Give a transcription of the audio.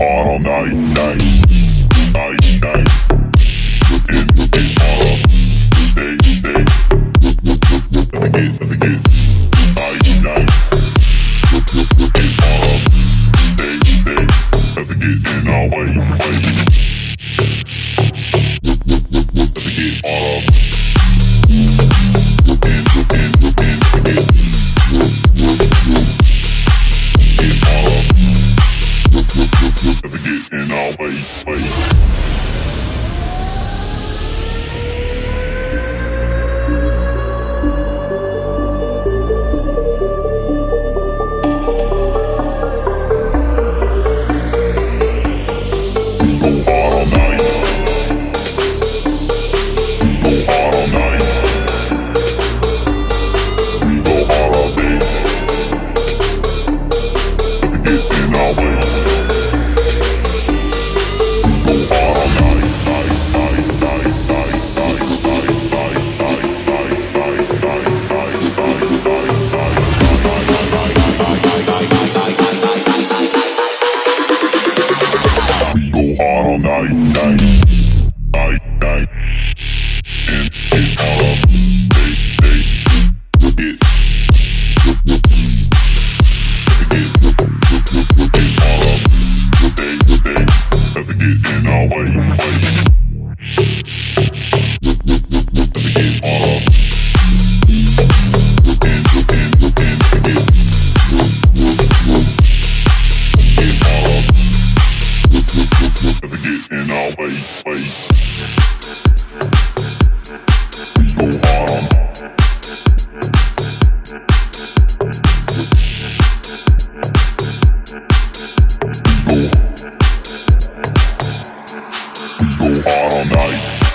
all night. all night.